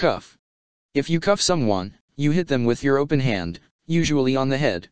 Cuff. If you cuff someone, you hit them with your open hand, usually on the head.